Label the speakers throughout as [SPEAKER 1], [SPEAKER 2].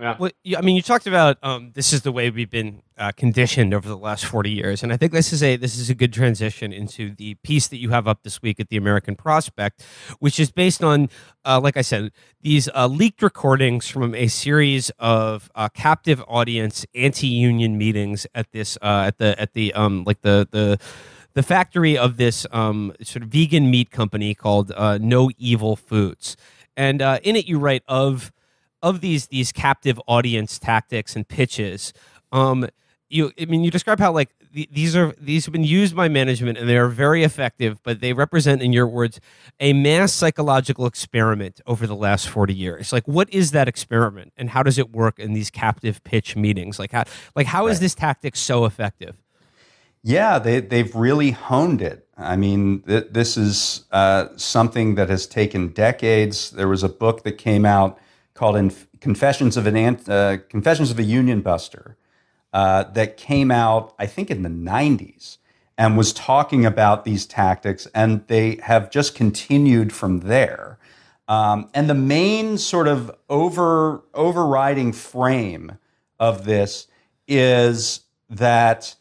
[SPEAKER 1] Yeah. Well, I mean, you talked about um, this is the way we've been uh, conditioned over the last forty years, and I think this is a this is a good transition into the piece that you have up this week at the American Prospect, which is based on, uh, like I said, these uh, leaked recordings from a series of uh, captive audience anti-union meetings at this uh, at the at the um, like the the the factory of this um, sort of vegan meat company called uh, No Evil Foods, and in it you write of of these these captive audience tactics and pitches um you i mean you describe how like these are these have been used by management and they are very effective but they represent in your words a mass psychological experiment over the last 40 years. Like what is that experiment and how does it work in these captive pitch meetings? Like how like how right. is this tactic so effective?
[SPEAKER 2] Yeah they, they've really honed it. I mean th- this is uh, something that has taken decades. There was a book that came out called in Confessions of an uh, Confessions of a Union Buster uh, that came out, I think, in the 90s and was talking about these tactics, and they have just continued from there. Um, and the main sort of over overriding frame of this is that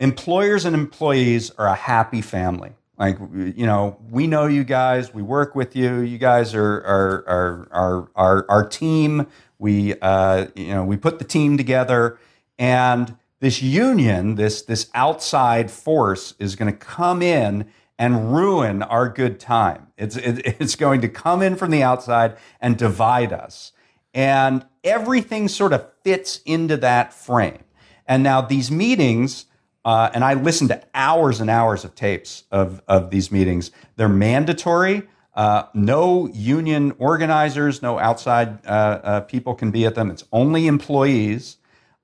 [SPEAKER 2] employers and employees are a happy family. Like you know, we know you guys. We work with you. You guys are are are are our our team. We uh, you know we put the team together, and this union, this this outside force, is going to come in and ruin our good time. It's it, it's going to come in from the outside and divide us, and everything sort of fits into that frame. And now these meetings uh, and I listened to hours and hours of tapes of, of these meetings. They're mandatory. Uh, no union organizers, no outside uh, uh people can be at them. It's only employees.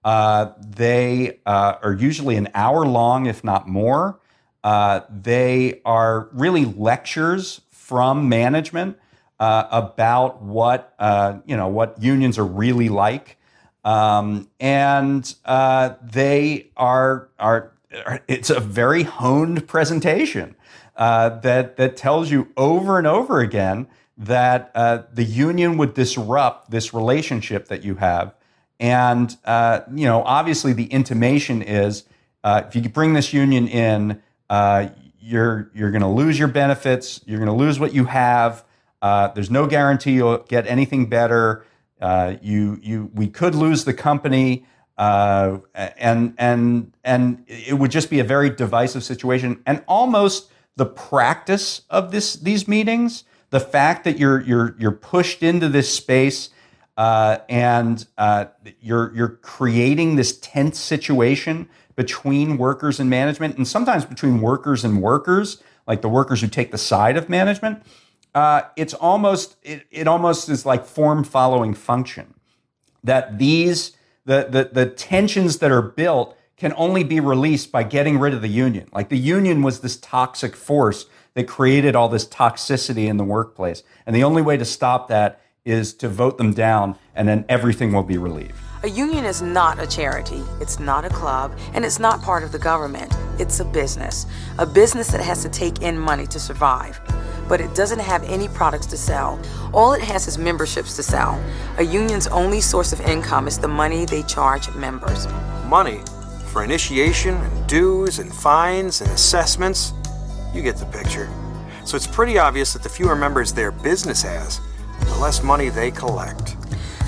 [SPEAKER 2] Uh, they uh, are usually an hour long, if not more. they are really lectures from management about what you know what unions are really like. Um, and uh, they are, are, it's a very honed presentation uh, that, that tells you over and over again that uh, the union would disrupt this relationship that you have. And, uh, you know, obviously the intimation is uh, if you bring this union in, uh, you're, you're going to lose your benefits, you're going to lose what you have. there's no guarantee you'll get anything better. Uh, you, you, we could lose the company, uh, and and and it would just be a very divisive situation. And almost the practice of this these meetings, the fact that you're you're you're pushed into this space. Uh, and uh, you're you're creating this tense situation between workers and management, and sometimes between workers and workers, like the workers who take the side of management uh, it's almost it, it almost is like form following function that these the, the the tensions that are built can only be released by getting rid of the union. Like the union was this toxic force that created all this toxicity in the workplace. And the only way to stop that is to vote them down and then everything will be relieved
[SPEAKER 3] a union is not a charity, it's not a club, and it's not part of the government. It's a business. A business that has to take in money to survive but it doesn't have any products to sell. All it has is memberships to sell. A union's only source of income is the money they charge members.
[SPEAKER 4] Money for initiation and dues and fines and assessments. You get the picture. So it's pretty obvious that the fewer members their business has, the less money they collect.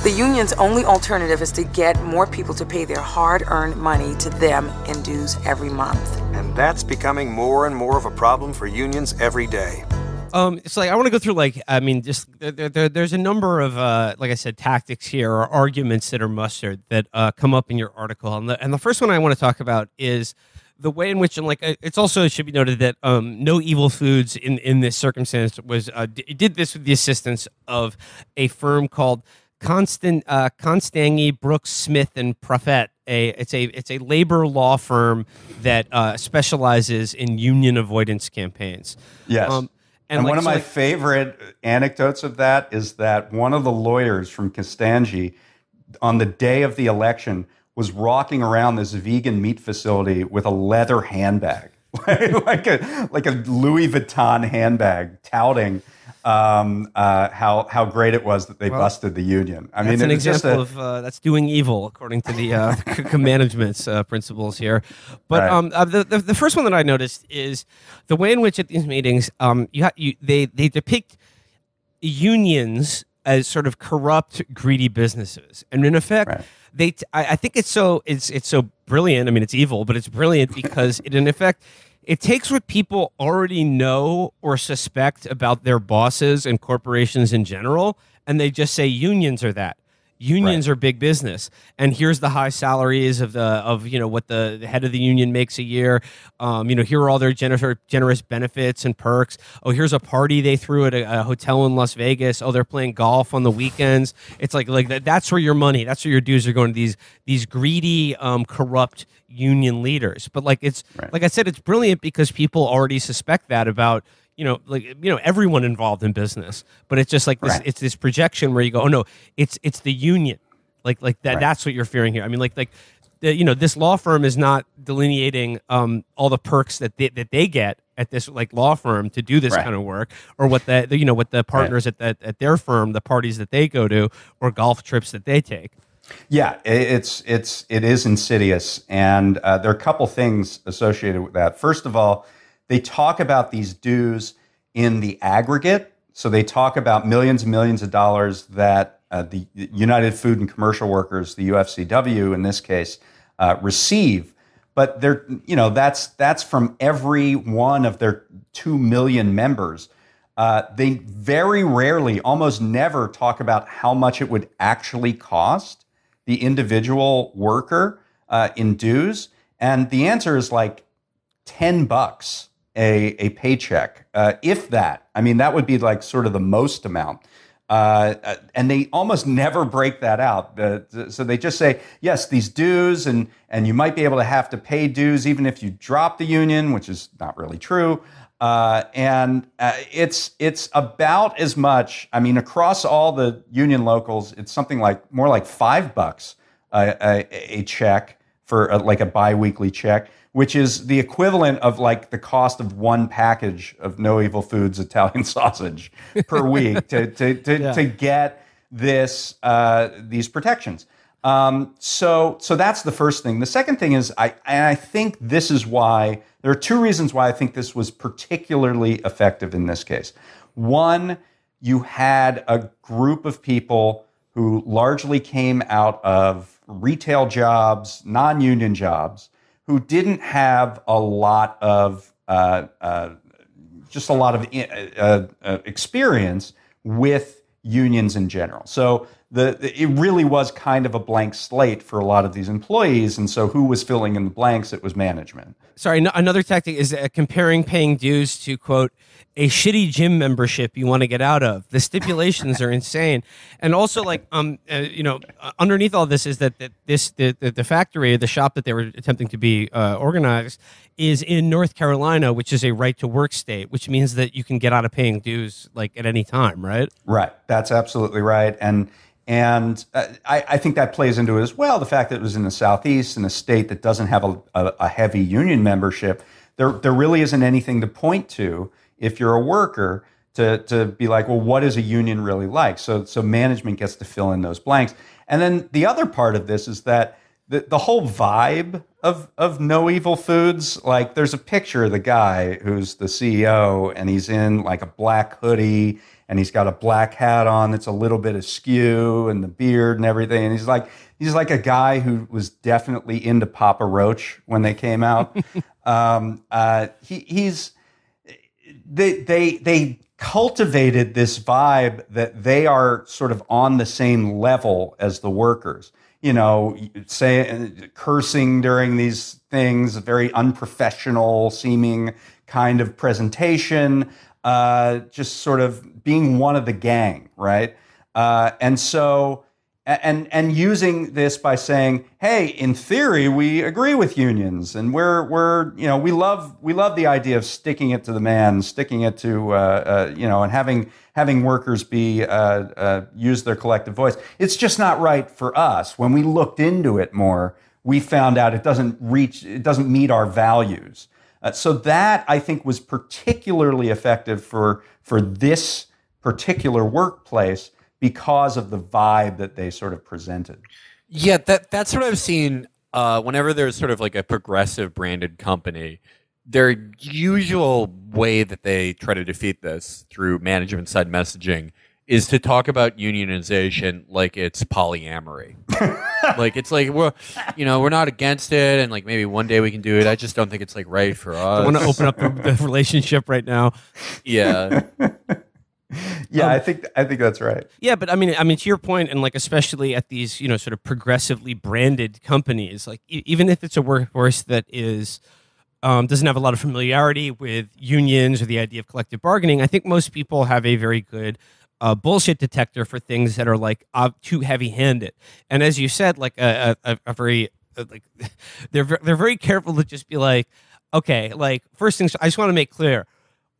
[SPEAKER 3] The union's only alternative is to get more people to pay their hard earned money to them in dues every month.
[SPEAKER 4] And that's becoming more and more of a problem for unions every day.
[SPEAKER 1] Um, it's like I want to go through like I mean, just there, there, there's a number of uh, like I said, tactics here or arguments that are mustered that uh, come up in your article, and the and the first one I want to talk about is the way in which and like it's also it should be noted that um, no evil foods in in this circumstance was uh, d- did this with the assistance of a firm called Constant uh, Constangy Brooks Smith and Prophet. A it's a it's a labor law firm that uh, specializes in union avoidance campaigns.
[SPEAKER 2] Yes. Um, and, and like, one of so my like, favorite anecdotes of that is that one of the lawyers from Constangy on the day of the election was walking around this vegan meat facility with a leather handbag. like a like a Louis Vuitton handbag, touting um, uh, how how great it was that they well, busted the union.
[SPEAKER 1] I mean, an example a, of uh, that's doing evil according to the uh, management's uh, principles here. But right. um, uh, the, the, the first one that I noticed is the way in which at these meetings, um, you, ha- you they they depict unions as sort of corrupt, greedy businesses, and in effect. Right. They, t- I, I think it's so it's it's so brilliant. I mean, it's evil, but it's brilliant because it, in effect, it takes what people already know or suspect about their bosses and corporations in general, and they just say unions are that. Unions right. are big business, and here's the high salaries of the of you know what the, the head of the union makes a year. Um, you know, here are all their generous generous benefits and perks. Oh, here's a party they threw at a, a, hotel in Las Vegas. Oh, they're playing golf on the weekends. It's like like that, that's where your money, that's where your dues are going. To these these greedy, um, corrupt union leaders. But like it's right. like I said, it's brilliant because people already suspect that about you know like you know everyone involved in business. But it's just like this right. it's this projection where you go, oh no, it's it's the union. Like like that right. that's what you're fearing here. I mean like like the, you know this law firm is not delineating um, all the perks that they, that they get at this like law firm to do this right. kind of work or what the, the, you know what the partners at, at, at their firm the parties that they go to or golf trips that they take
[SPEAKER 2] yeah, it's it's it is insidious, and uh, there are a couple things associated with that. First of all, they talk about these dues in the aggregate, so they talk about millions and millions of dollars that uh, the United Food and Commercial Workers, the UFCW in this case, uh, receive. But they're you know that's that's from every one of their two million members. Uh, they very rarely, almost never, talk about how much it would actually cost the individual worker uh, in dues? And the answer is like 10 bucks a, a paycheck, uh, if that. I mean, that would be like sort of the most amount. Uh, uh and they almost never break that out. so they just say, yes, these dues, and, and you might be able to have to pay dues even if you drop the union, which is not really true. Uh, and uh, it's it's about as much. I mean, across all the union locals, it's something like more like five bucks uh, a, a, check for a, like a biweekly check, which is the equivalent of like the cost of one package of No Evil Foods Italian sausage per week to to to, yeah. to get this uh, these protections. Um, so so that's the first thing. The second thing is I and I think this is why there are two reasons why I think this was particularly effective in this case. One, you had a group of people who largely came out of retail jobs, non union jobs, who didn't have a lot of, uh, uh, just a lot of uh, uh experience with unions in general. So the, it really was kind of a blank slate for a lot of these employees. And so who was filling in the blanks? It was management.
[SPEAKER 1] Sorry, no, another tactic is uh, comparing paying dues to, quote, a shitty gym membership you want to get out of. The stipulations are insane. And also, like, um, uh, you know, uh, underneath all this is that, that this, the, the, the factory, the shop that they were attempting to be uh, organized is in North Carolina, which is a right to work state, which means that you can get out of paying dues like at any time, right?
[SPEAKER 2] Right. That's absolutely right. And, and uh, I, I, think that plays into it as well. The fact that it was in the Southeast, in a state that doesn't have a, a, a, heavy union membership, there, there really isn't anything to point to if you're a worker to, to be like, well, what is a union really like? So, so management gets to fill in those blanks. And then the other part of this is that the, the whole vibe of, of No Evil Foods, like there's a picture of the guy who's the CEO and he's in like a black hoodie and he's got a black hat on that's a little bit askew and the beard and everything. And he's like he's like a guy who was definitely into Papa Roach when they came out. um, uh, he, he's they they they cultivated this vibe that they are sort of on the same level as the workers. You know, say cursing during these things, a very unprofessional seeming kind of presentation uh, just sort of being one of the gang, right? Uh, and so, and and using this by saying, "Hey, in theory, we agree with unions, and we're we're you know we love we love the idea of sticking it to the man, sticking it to uh, uh, you know, and having having workers be uh, uh, use their collective voice. It's just not right for us. When we looked into it more, we found out it doesn't reach, it doesn't meet our values." Uh, so that I think was particularly effective for for this particular workplace because of the vibe that they sort of presented.
[SPEAKER 5] Yeah, that that's what I've seen. Uh, whenever there's sort of like a progressive branded company, their usual way that they try to defeat this through management side messaging is to talk about unionization like it's polyamory. like it's like we're, you know, we're not against it, and like maybe one day we can do it. I just don't think it's like right for us.
[SPEAKER 1] I want to open up the, the relationship right now.
[SPEAKER 5] Yeah.
[SPEAKER 2] yeah, um, I think I think that's right.
[SPEAKER 1] Yeah, but I mean, I mean, to your point, and like especially at these, you know, sort of progressively branded companies, like e- even if it's a workforce that is um, doesn't have a lot of familiarity with unions or the idea of collective bargaining, I think most people have a very good uh, bullshit detector for things that are like uh, too heavy-handed. And as you said, like a, a, a very uh, like they're they're very careful to just be like, okay, like first things I just want to make clear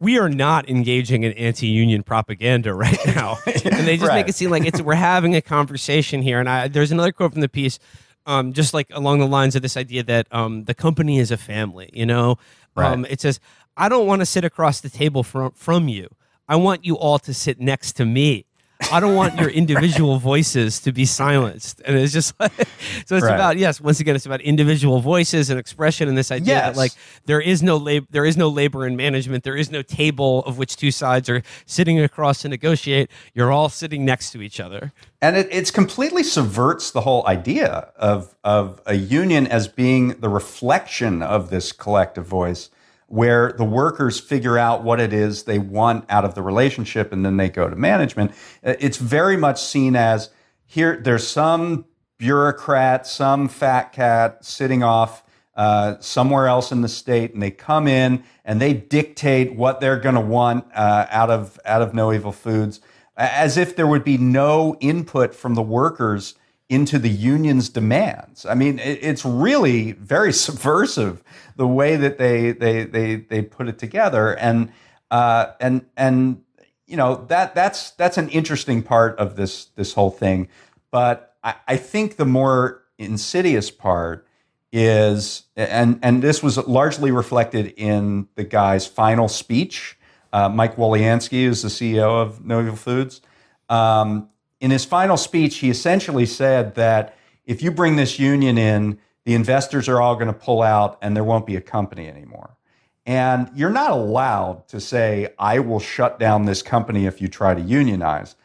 [SPEAKER 1] we are not engaging in anti-union propaganda right now, and they just right. make it seem like it's we're having a conversation here. And I, there's another quote from the piece, um, just like along the lines of this idea that um, the company is a family. You know, right. um, it says, "I don't want to sit across the table from from you. I want you all to sit next to me." I don't want your individual voices to be silenced. And it's just like, so it's right. about, yes, once again, it's about individual voices and expression and this idea yes. that like there is no labor, there is no labor in management. There is no table of which two sides are sitting across to negotiate. You're all sitting next to each other.
[SPEAKER 2] And it it's completely subverts the whole idea of, of a union as being the reflection of this collective voice where the workers figure out what it is they want out of the relationship and then they go to management. Uh, it's very much seen as here, there's some bureaucrat, some fat cat sitting off uh, somewhere else in the state, and they come in and they dictate what they're going to want uh, out of out of No Evil Foods, as if there would be no input from the workers into the union's demands. I mean, it, it's really very subversive the way that they they they they put it together, and uh, and and you know that that's that's an interesting part of this this whole thing. But I, I think the more insidious part is, and and this was largely reflected in the guy's final speech. Uh, Mike Woliansky is the CEO of No Evil Foods. Um, in his final speech, he essentially said that if you bring this union in, the investors are all going to pull out and there won't be a company anymore. And you're not allowed to say, I will shut down this company if you try to unionize.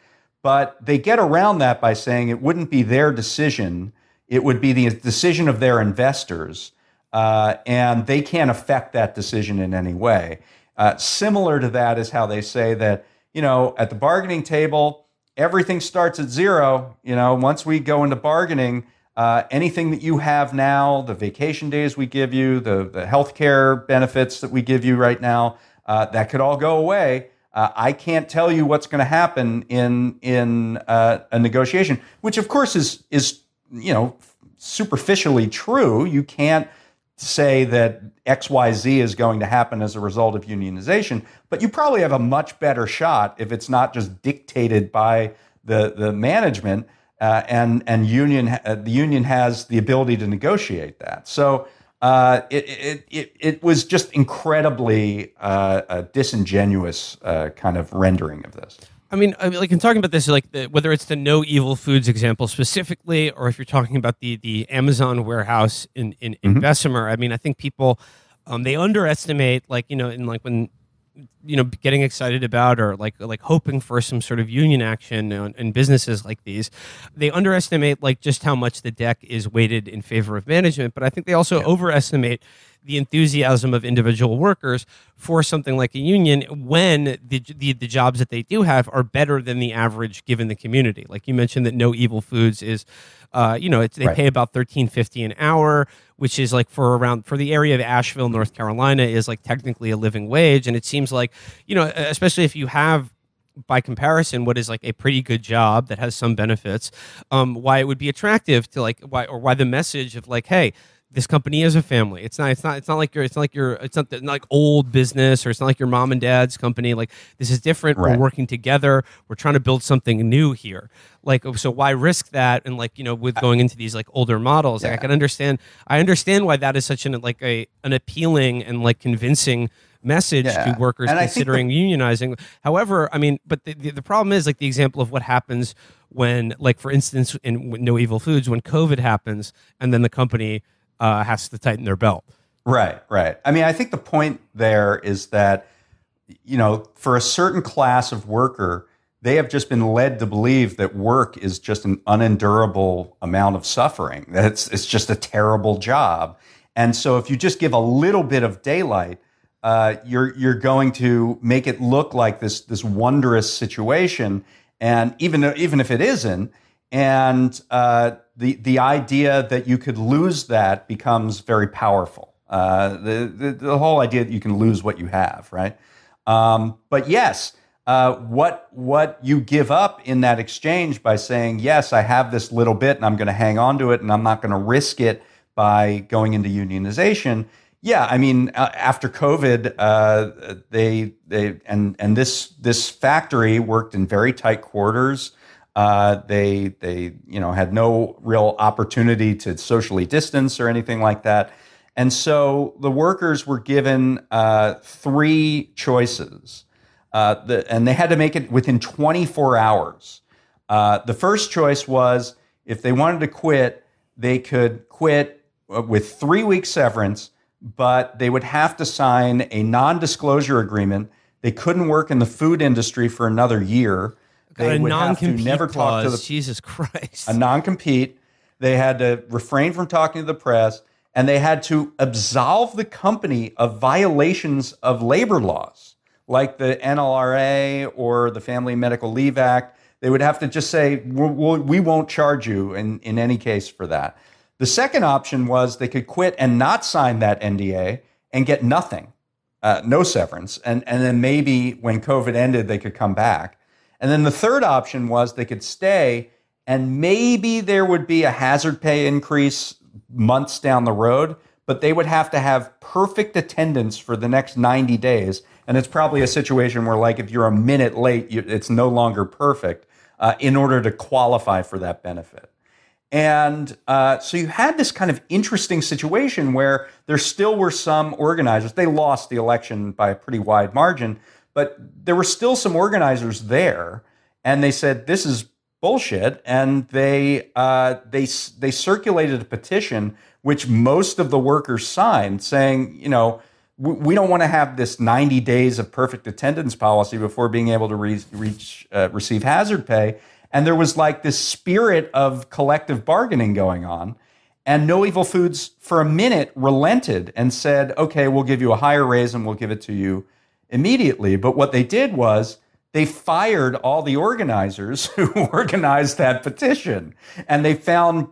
[SPEAKER 2] But they get around that by saying it wouldn't be their decision, it would be the decision of their investors. Uh, and they can't affect that decision in any way. Uh, similar to that is how they say that, you know, at the bargaining table, everything starts at zero. You know, once we go into bargaining, uh, anything that you have now, the vacation days we give you, the the healthcare benefits that we give you right now, uh, that could all go away. Uh, I can't tell you what's going to happen in in uh, a negotiation, which of course is is you know superficially true. You can't say that XYZ is going to happen as a result of unionization, but you probably have a much better shot if it's not just dictated by the, the management uh, and, and union, uh, the union has the ability to negotiate that. So uh, it, it, it, it, was just incredibly uh, disingenuous uh, kind of rendering of this.
[SPEAKER 1] I mean, I mean, like in talking about this, like the, whether it's the no evil foods example specifically, or if you're talking about the the Amazon warehouse in in, in mm-hmm. Bessemer, I mean, I think people um, they underestimate, like you know, in like when you know getting excited about or like like hoping for some sort of union action in, in businesses like these they underestimate like just how much the deck is weighted in favor of management but i think they also yeah. overestimate the enthusiasm of individual workers for something like a union when the, the, the jobs that they do have are better than the average given the community. Like you mentioned that No Evil Foods is, uh, you know, they right. pay about thirteen fifty an hour, which is like for around for the area of Asheville, North Carolina, is like technically a living wage. And it seems like, you know, especially if you have by comparison what is like a pretty good job that has some benefits um, why it would be attractive to like why or why the message of like hey this company is a family. It's not. It's not. It's not like your. It's not like your. It's not, not like old business, or it's not like your mom and dad's company. Like this is different.
[SPEAKER 2] Right.
[SPEAKER 1] We're working together. We're trying to build something new here. Like oh, so, why risk that? And like you know, with going into these like older models, like I can understand. I understand why that is such an like a an appealing and like convincing message
[SPEAKER 2] Yeah.
[SPEAKER 1] to workers
[SPEAKER 2] And think the-
[SPEAKER 1] considering unionizing. However, I mean, but the, the, the problem is like the example of what happens when, like, for instance, in No Evil Foods, when COVID happens and then the company uh, has to tighten their belt.
[SPEAKER 2] Right, right. I mean, I think the point there is that, you know, for a certain class of worker, they have just been led to believe that work is just an unendurable amount of suffering, that it's, it's just a terrible job. And so if you just give a little bit of daylight, uh, you're, you're going to make it look like this, this wondrous situation. And even, even if it isn't, and uh, the the idea that you could lose that becomes very powerful. Uh, the, the the whole idea that you can lose what you have, right? Um, but yes, uh, what what you give up in that exchange by saying yes, I have this little bit and I'm going to hang on to it and I'm not going to risk it by going into unionization. Yeah, I mean, uh, after COVID, uh, they they and and this this factory worked in very tight quarters. Uh, they they you know had no real opportunity to socially distance or anything like that, and so the workers were given uh, three choices, uh, the, and they had to make it within 24 hours. Uh, the first choice was if they wanted to quit, they could quit uh, with three weeks severance, but they would have to sign a non-disclosure agreement. They couldn't work in the food industry for another year. They
[SPEAKER 1] a
[SPEAKER 2] would have to never talk to
[SPEAKER 1] clause.
[SPEAKER 2] the
[SPEAKER 1] Jesus Christ.
[SPEAKER 2] a non-compete. They had to refrain from talking to the press, and they had to absolve the company of violations of labor laws, like the NLRA or the Family Medical Leave Act. They would have to just say, "We'll- we'll- "We won't charge you in, in any case for that." The second option was they could quit and not sign that NDA and get nothing, uh, no severance, and and then maybe when COVID ended, they could come back. And then the third option was they could stay and maybe there would be a hazard pay increase months down the road, but they would have to have perfect attendance for the next 90 days. And it's probably a situation where, like, if you're a minute late, you, it's no longer perfect uh, in order to qualify for that benefit. And uh, so you had this kind of interesting situation where there still were some organizers. They lost the election by a pretty wide margin, but there were still some organizers there, and they said this is bullshit. And they uh, they they circulated a petition which most of the workers signed, saying, you know, we, don't want to have this 90 days of perfect attendance policy before being able to re- reach uh, receive hazard pay. And there was like this spirit of collective bargaining going on. And No Evil Foods, for a minute, relented and said, okay, we'll give you a higher raise and we'll give it to you immediately. But what they did was they fired all the organizers who organized that petition. And they found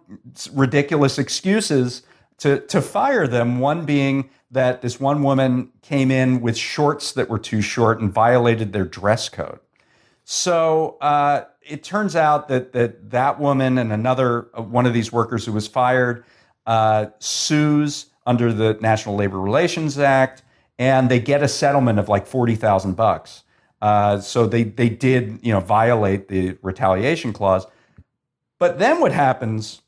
[SPEAKER 2] ridiculous excuses to, to fire them. One being that this one woman came in with shorts that were too short and violated their dress code. So uh, it turns out that that that woman and another uh, one of these workers who was fired uh, sues under the National Labor Relations Act, and they get a settlement of like forty thousand bucks. Uh, so they they did you know violate the retaliation clause. But then what happens,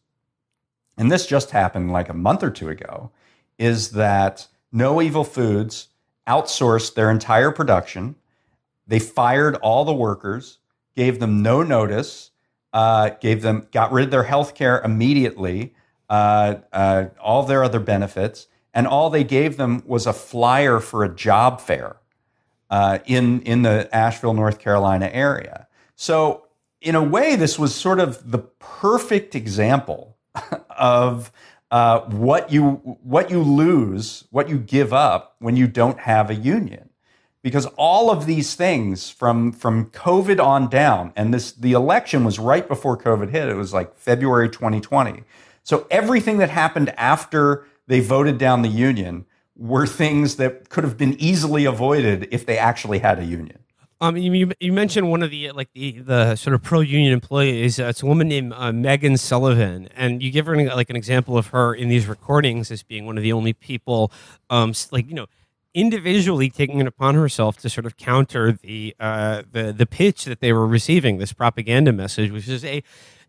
[SPEAKER 2] and this just happened like a month or two ago, is that No Evil Foods outsourced their entire production. They fired all the workers, gave them no notice, uh, gave them got rid of their health care immediately, uh, uh, all their other benefits, and all they gave them was a flyer for a job fair uh, in in the Asheville, North Carolina area. So in a way, this was sort of the perfect example of uh, what you what you lose, what you give up when you don't have a union, because all of these things from from COVID on down, and this the election was right before COVID hit. It was like February 2020. So everything that happened after they voted down the union were things that could have been easily avoided if they actually had a union.
[SPEAKER 1] Um, you, you mentioned one of the like the, the sort of pro union employees. Uh, it's a woman named uh, Megan Sullivan, and you give her an, like an example of her in these recordings as being one of the only people, um, like you know, individually taking it upon herself to sort of counter the uh, the the pitch that they were receiving, this propaganda message, which is a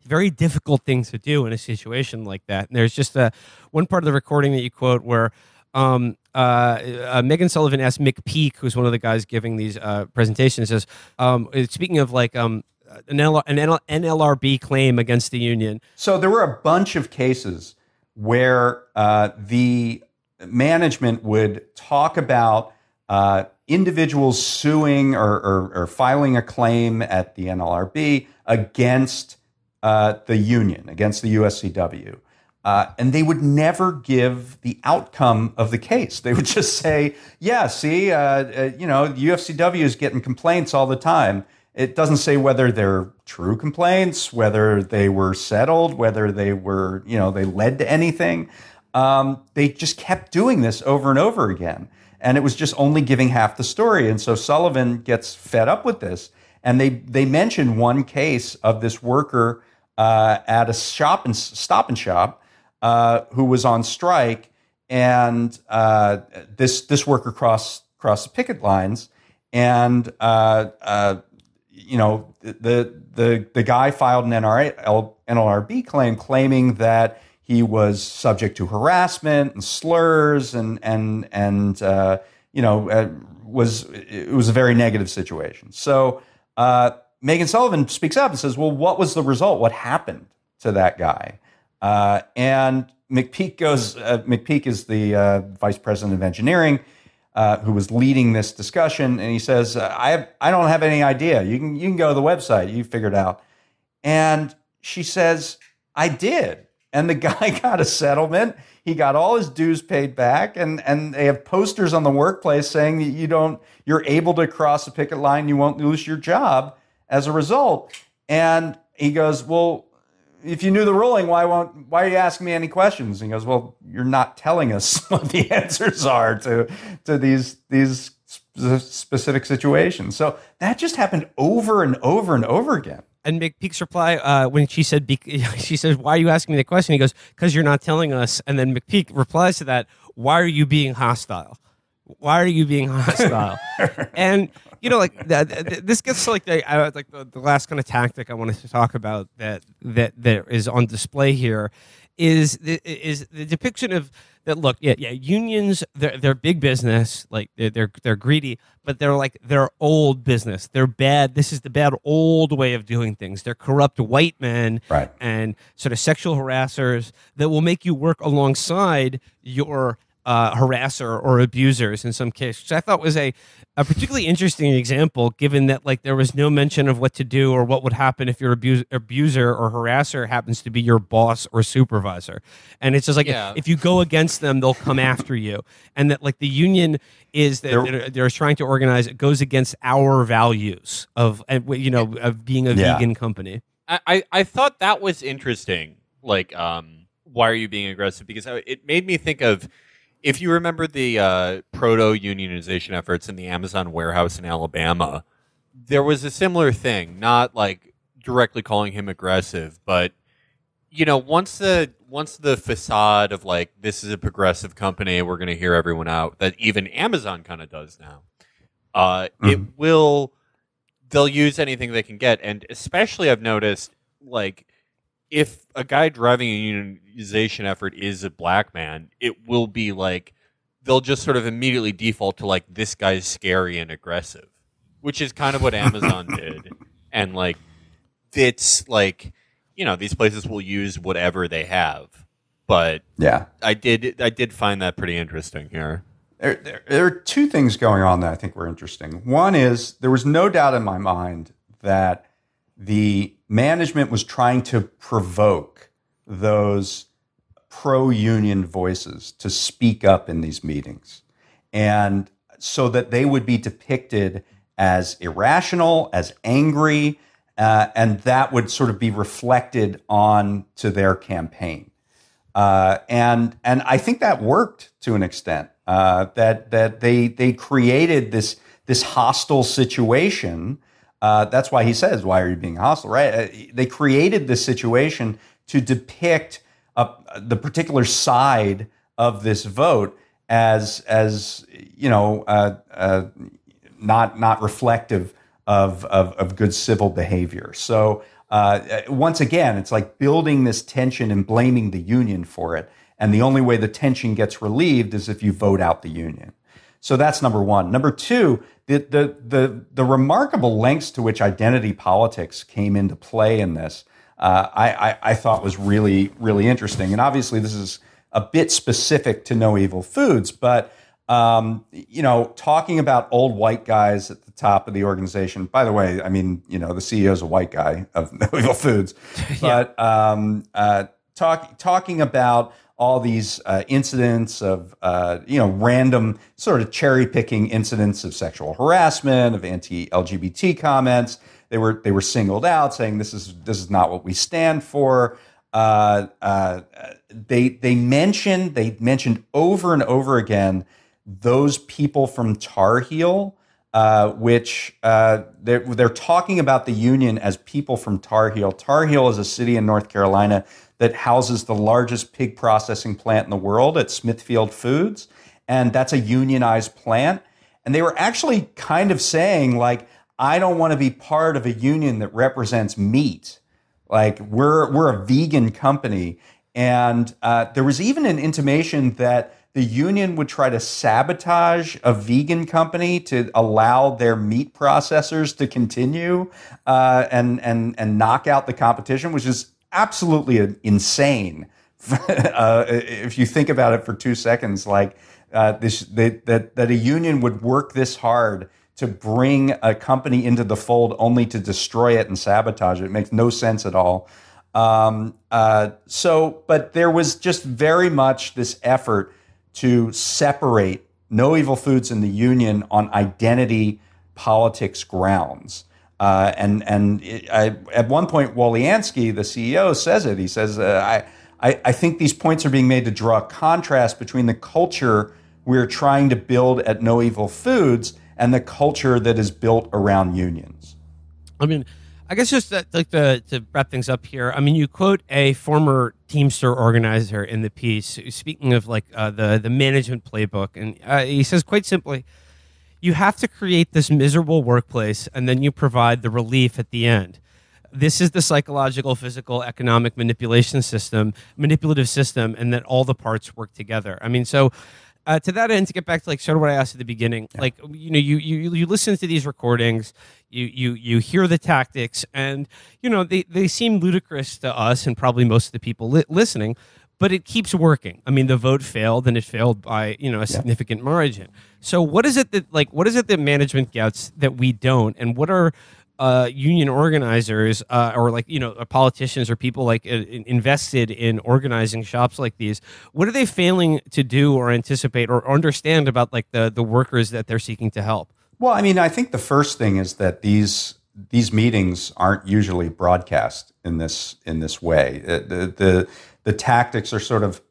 [SPEAKER 1] very difficult thing to do in a situation like that. And there's just a one part of the recording that you quote where um, uh, uh, Megan Sullivan asked Mick who's one of the guys giving these uh, presentations, says, um, speaking of like um, an, L- an NLRB claim against the union.
[SPEAKER 2] So there were a bunch of cases where uh, the management would talk about uh, individuals suing or, or, or, filing a claim at the NLRB against uh, the union, against the UFCW. Uh, and they would never give the outcome of the case. They would just say, "Yeah, see, uh, uh, you know, the UFCW is getting complaints all the time." It doesn't say whether they're true complaints, whether they were settled, whether they were, you know, they led to anything. Um, they just kept doing this over and over again, and it was just only giving half the story. And so Sullivan gets fed up with this, and they they mention one case of this worker uh, at a shop and stop and shop uh, who was on strike, and uh, this this worker crossed crossed the picket lines, and uh, uh, you know the the the guy filed an NRA, NLRB claim claiming that he was subject to harassment and slurs and and and uh, you know was it was a very negative situation. So Megan Sullivan speaks up and says, "Well, what was the result? What happened to that guy?" Uh, and McPeak goes. Uh, McPeak is the uh, vice president of engineering, uh, who was leading this discussion, and he says, uh, "I have, I don't have any idea. You can you can go to the website. You figure it out." And she says, "I did." And the guy got a settlement. He got all his dues paid back, and and they have posters on the workplace saying that you don't, you're able to cross a picket line, you won't lose your job as a result. And he goes, well if you knew the ruling, why won't why are you asking me any questions? And he goes, Well, you're not telling us what the answers are to to these these specific situations. So that just happened over and over and over again.
[SPEAKER 1] And McPeak's reply uh, when she said, she says, "Why are you asking me the question?" He goes, "Because you're not telling us." And then McPeak replies to that, "Why are you being hostile? Why are you being hostile?" and you know, like this gets to like the uh, like the, the last kind of tactic I wanted to talk about that that that is on display here is is the depiction of that look yeah yeah unions they're, they're big business like they're, they're they're greedy but they're like they're old business they're bad this is the bad old way of doing things they're corrupt white men
[SPEAKER 2] right.
[SPEAKER 1] and sort of sexual harassers that will make you work alongside your uh, harasser or abusers in some cases, which I thought was a, a particularly interesting example, given that like there was no mention of what to do or what would happen if your abuse, abuser or harasser happens to be your boss or supervisor, and it's just like yeah. if you go against them, they'll come after you, and that like the union is that they're, they're, trying to organize it goes against our values of you know of being a yeah. vegan company.
[SPEAKER 5] I, I thought that was interesting. Like, um, why are you being aggressive? Because it made me think of if you remember the uh, proto unionization efforts in the Amazon warehouse in Alabama, there was a similar thing. Not like directly calling him aggressive, but you know, once the once the facade of like this is a progressive company, we're going to hear everyone out. That even Amazon kind of does now. Uh, mm-hmm. It will. They'll use anything they can get, and especially I've noticed like if a guy driving a unionization effort is a black man, it will be like they'll just sort of immediately default to like this guy's scary and aggressive, which is kind of what Amazon did, and like it's like you know these places will use whatever they have, but
[SPEAKER 2] yeah,
[SPEAKER 5] I did I did find that pretty interesting here.
[SPEAKER 2] There, there, there are two things going on that I think were interesting. One is there was no doubt in my mind that the management was trying to provoke those pro union voices to speak up in these meetings. And so that they would be depicted as irrational, as angry, uh, and that would sort of be reflected on to their campaign. Uh, and and I think that worked to an extent. Uh, that that they they created this this hostile situation. Uh, that's why he says, "Why are you being hostile?" Right? Uh, they created this situation to depict uh, the particular side of this vote as as you know uh, uh, not not reflective of, of, of good civil behavior. So uh, once again, it's like building this tension and blaming the union for it. And the only way the tension gets relieved is if you vote out the union. So that's number one. Number two, the, the, the, the remarkable lengths to which identity politics came into play in this, uh, I, I, I, thought was really, really interesting. And obviously, this is a bit specific to No Evil Foods, but um, you know, talking about old white guys at the top of the organization. By the way, I mean, you know, the CEO is a white guy of No Evil Foods, but yeah. um, uh, talk, talking about all these uh, incidents of, uh, you know, random sort of cherry picking incidents of sexual harassment, of anti LGBT comments. They were they were singled out, saying this is this is not what we stand for. Uh, uh, they they mentioned they mentioned over and over again those people from Tar Heel, uh, which uh, they're, they're talking about the union as people from Tar Heel. Tar Heel is a city in North Carolina that houses the largest pig processing plant in the world at Smithfield Foods. And that's a unionized plant. And they were actually kind of saying, like, I don't want to be part of a union that represents meat. Like, we're, we're a vegan company. And uh, there was even an intimation that the union would try to sabotage a vegan company to allow their meat processors to continue uh, and and and knock out the competition, which is absolutely insane. uh, if you think about it for two seconds, like uh, this, they, that that a union would work this hard to bring a company into the fold only to destroy it and sabotage it, it makes no sense at all. Um, uh, so, but there was just very much this effort to separate no evil foods in the union on identity politics grounds. Uh, and and it, I, at one point, Woliansky, the CEO, says it. He says, uh, I, I, I think these points are being made to draw a contrast between the culture we're trying to build at No Evil Foods and the culture that is built around unions.
[SPEAKER 1] I mean, I guess just that, like the, to wrap things up here. I mean, you quote a former Teamster organizer in the piece, speaking of like uh, the the management playbook, and uh, he says quite simply, you have to create this miserable workplace, and then you provide the relief at the end. This is the psychological, physical, economic manipulation system, manipulative system, and that all the parts work together. I mean, so uh, to that end, to get back to like sort of what I asked at the beginning, yeah. like you know, you you you listen to these recordings, you you you hear the tactics, and you know they they seem ludicrous to us and probably most of the people li- listening, but it keeps working. I mean, the vote failed, and it failed by you know a significant yeah. margin. So, what is it that like what is it that management gets that we don't, and what are uh, union organizers uh, or like you know politicians or people like uh, invested in organizing shops like these what are they failing to do or anticipate or understand about like the the workers that they're seeking to help?
[SPEAKER 2] Well i mean i think the first thing is that these these meetings aren't usually broadcast in this in this way. Uh, the the, the tactics are sort of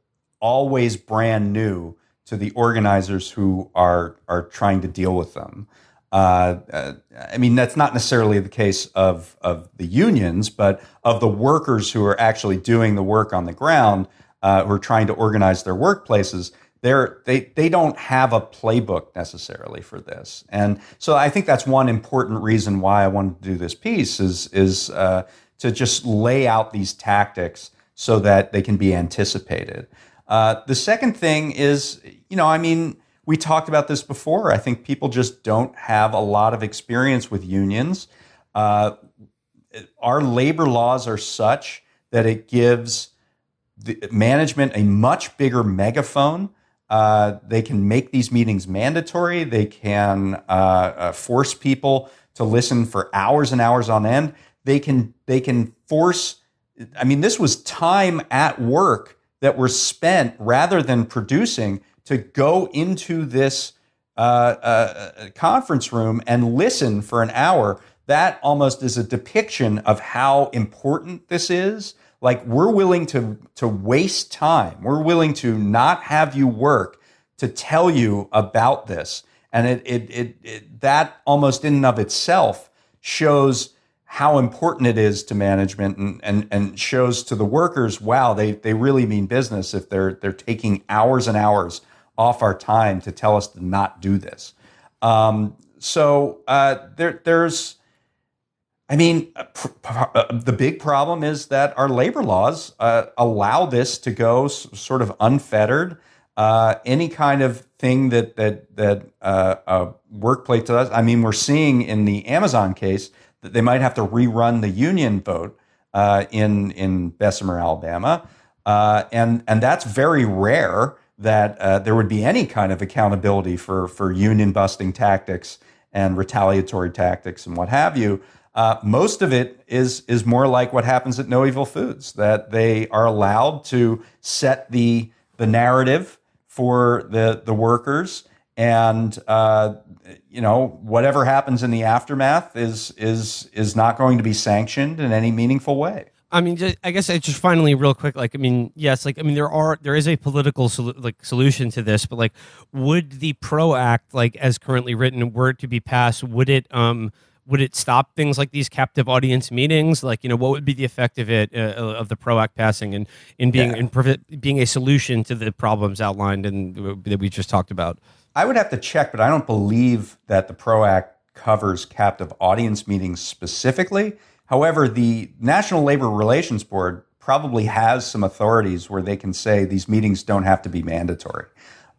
[SPEAKER 2] always brand new to the organizers who are are trying to deal with them uh, uh, I mean, that's not necessarily the case of, of the unions, but of the workers who are actually doing the work on the ground, uh, who are trying to organize their workplaces. They're, they, they don't have a playbook necessarily for this. And so I think that's one important reason why I wanted to do this piece is, is uh, to just lay out these tactics so that they can be anticipated. Uh, the second thing is, you know, I mean, we talked about this before. I think people just don't have a lot of experience with unions. Uh, our labor laws are such that it gives the management a much bigger megaphone. Uh, they can make these meetings mandatory. They can uh, uh force people to listen for hours and hours on end. They can they can force. I mean, this was time at work that were spent rather than producing to go into this uh, uh, conference room and listen for an hour, that almost is a depiction of how important this is. Like we're willing to to waste time. We're willing to not have you work to tell you about this. and it, it, it, it that almost in and of itself shows how important it is to management and, and, and shows to the workers, wow, they, they really mean business if they're, they're taking hours and hours off our time to tell us to not do this. Um, so uh, there, there's, I mean, uh, pr- uh, the big problem is that our labor laws uh, allow this to go s- sort of unfettered. Uh, any kind of thing that that that uh, a workplace does. I mean, we're seeing in the Amazon case that they might have to rerun the union vote in in Bessemer, Alabama, and and that's very rare that uh, there would be any kind of accountability for for union busting tactics and retaliatory tactics and what have you. Uh, most of it is is more like what happens at No Evil Foods, that they are allowed to set the the narrative for the the workers, and uh, you know whatever happens in the aftermath is is is not going to be sanctioned in any meaningful way.
[SPEAKER 1] I mean, just, I guess I just finally, real quick, like, I mean, yes, like, I mean, there are there is a political sol- like solution to this, but like, would the Pro Act, like as currently written, were it to be passed, would it um would it stop things like these captive audience meetings? Like, you know, what would be the effect of it uh, of the Pro Act passing and in being yeah. in prov- being a solution to the problems outlined and that we just talked about?
[SPEAKER 2] I would have to check, but I don't believe that the Pro Act covers captive audience meetings specifically. However, the National Labor Relations Board probably has some authorities where they can say these meetings don't have to be mandatory.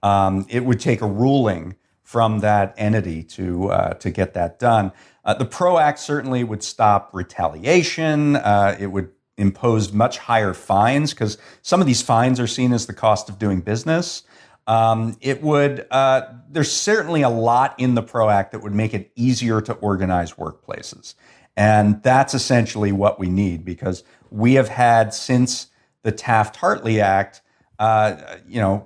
[SPEAKER 2] Um, it would take a ruling from that entity to uh, to get that done. Uh, the PRO Act certainly would stop retaliation. Uh, it would impose much higher fines because some of these fines are seen as the cost of doing business. Um, it would. Uh, there's certainly a lot in the PRO Act that would make it easier to organize workplaces. And that's essentially what we need because we have had since the Taft Hartley Act, uh, you know,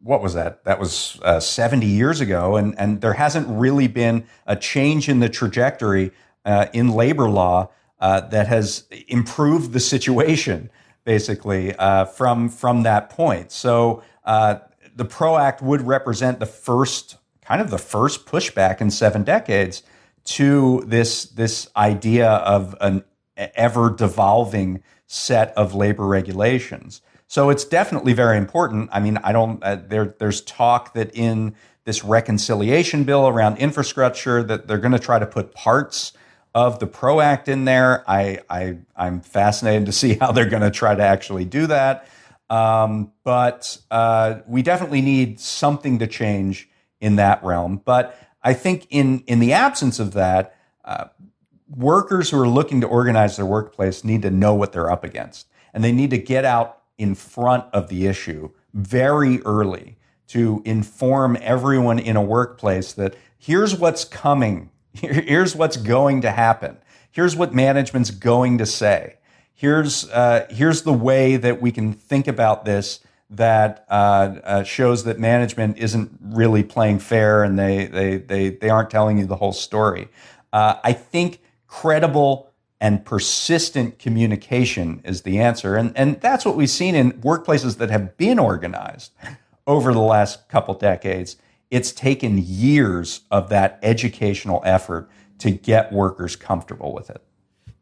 [SPEAKER 2] what was that? That was uh, 70 years ago. And, and there hasn't really been a change in the trajectory uh, in labor law uh, that has improved the situation, basically, uh, from, from that point. So uh, the PRO Act would represent the first, kind of the first pushback in seven decades to this this idea of an ever devolving set of labor regulations. So it's definitely very important. I mean, I don't. Uh, there, there's talk that in this reconciliation bill around infrastructure that they're going to try to put parts of the PRO Act in there. I, I I'm fascinated to see how they're going to try to actually do that. Um, but uh, we definitely need something to change in that realm. But I think in in the absence of that, uh, workers who are looking to organize their workplace need to know what they're up against, and they need to get out in front of the issue very early to inform everyone in a workplace that here's what's coming, here's what's going to happen, here's what management's going to say, here's uh, here's the way that we can think about this that uh, uh, shows that management isn't really playing fair and they they they they aren't telling you the whole story. Uh, I think credible and persistent communication is the answer, and and that's what we've seen in workplaces that have been organized over the last couple decades. It's taken years of that educational effort to get workers comfortable with it.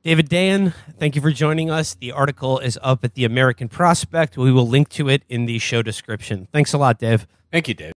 [SPEAKER 1] David Dayen, thank you for joining us. The article is up at the American Prospect. We will link to it in the show description. Thanks a lot, Dave.
[SPEAKER 5] Thank you, Dave.